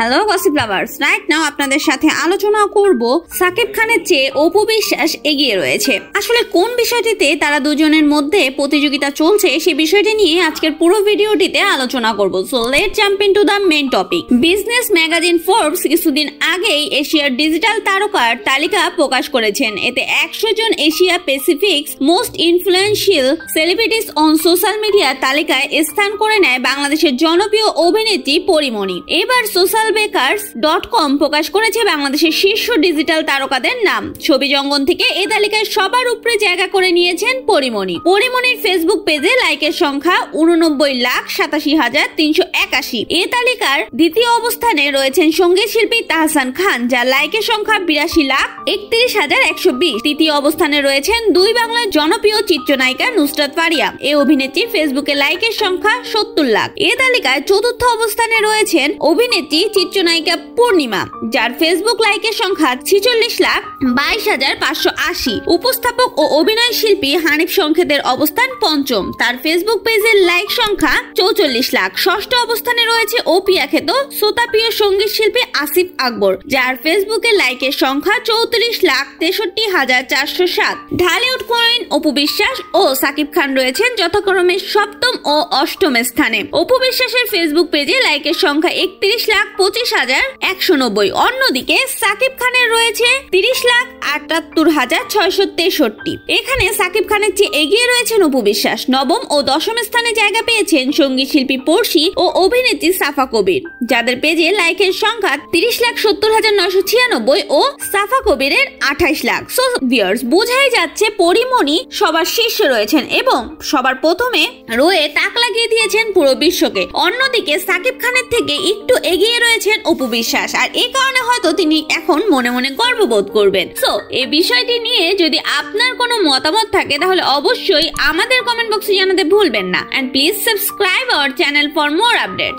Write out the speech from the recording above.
Hello gossip lovers right now আপনাদের সাথে আলোচনা করব সাকিব খানের চেয়ে অপু বিশ্বাস এগিয়ে রয়েছে। আসলে কোন বিষয়টিতে তারা দুজনের মধ্যে প্রতিযোগিতা চলছে, সে বিষয়টি নিয়ে আজকের পুরো ভিডিওটিতে আলোচনা করব। So let jump into the main topic business magazine Forbes কিছুদিন আগেই এশিয়ার ডিজিটাল তারকার তালিকা প্রকাশ করেছেন। এতে একশো জন Asia Pacific's most influential celebrities on social media তালিকায় স্থান করে নেয় বাংলাদেশের জনপ্রিয় অভিনেত্রী পরিমণি। এবার সোশ্যাল বেকার্স ডট কম প্রকাশ করেছে বাংলাদেশের শীর্ষ ডিজিটাল তারকাদের নাম। ছবি জঙ্গন থেকে এই তালিকায় সবার উপরে জায়গা করে নিয়েছেন পরিমণি। পরিমণির ফেসবুক পেজে লাইকের সংখ্যা উননব্বই লাখ সাতাশি হাজার তিনশো একাশি। এ তালিকার দ্বিতীয় অবস্থানে রয়েছেন সংগীত শিল্পী তাহসান খান, যার লাইকের সংখ্যা বিরাশি লাখ একত্রিশ হাজার একশো বিশ। তৃতীয় অবস্থানে রয়েছেন দুই বাংলার জনপ্রিয় চিত্রনায়িকা নুসরাত ফারিয়া। এই অভিনেত্রী ফেসবুকে লাইকের সংখ্যা সত্তর লাখ। এ তালিকায় চতুর্থ অবস্থানে রয়েছেন অভিনেত্রী চিত্রনায়িকা পূর্ণিমা, যার ফেসবুক লাইকের সংখ্যা ছিচল্লিশ লাখ বাইশ হাজার পাঁচশো আশি। উপস্থাপক ও অভিনয় শিল্পী হানিফ সংকেতের অবস্থান পঞ্চম। তার ফেসবুক পেজের লাইক সংখ্যা চৌচল্লিশ লাখ। ষষ্ঠ অবস্থানে রয়েছে ওপিয়া খ্যাত শ্রোতাপ্রিয় সংগীত শিল্পী আসিফ আকবর, যার ফেসবুকে লাইকের সংখ্যা চৌত্রিশ লাখ তেষট্টি হাজার চারশো সাত। ঢালিউড কোয়েন অপু বিশ্বাস ও সাকিব খান রয়েছেন যথাক্রমে সপ্তম ও অষ্টম স্থানে। অপু বিশ্বাসের ফেসবুক পেজে লাইকের সংখ্যা একত্রিশ লাখ পঁচিশ হাজার একশো নব্বই। অন্যদিকে সাকিব খানের রয়েছে তিরিশ লাখ আটাত্তর হাজার ছয়শো তেষট্টি। এখানে সাকিব খানের চেয়ে এগিয়ে রয়েছেন অপু বিশ্বাস। নবম ও দশম স্থানে জায়গা পেয়েছেন সংগীত শিল্পী পড়শি ও অভিনেত্রী সাফা কবির। যাদের পেজে লাইকের সংখ্যা তিরিশ লাখ সত্তর হাজার নয়শো ছিয়ানব্বই ও সাফা কবিরের আঠাইশ লাখ। সো ভিউয়ার্স বোঝাই যাচ্ছে পরিমণি সবার শীর্ষে রয়েছেন এবং সবার প্রথমে রয়ে তাক লাগিয়ে দিয়েছেন পুরো বিশ্বকে। অন্যদিকে সাকিব খানের থেকে একটু এগিয়ে রয়েছেন অপু বিশ্বাস। আর এই কারণে হয়তো তিনি এখন মনে মনে গর্ববোধ করবেন। সো এই বিষয়টি নিয়ে যদি আপনার কোনো মতামত থাকে, তাহলে অবশ্যই আমাদের কমেন্ট বক্সে জানাতে ভুলবেন না। And please subscribe our channel for more updates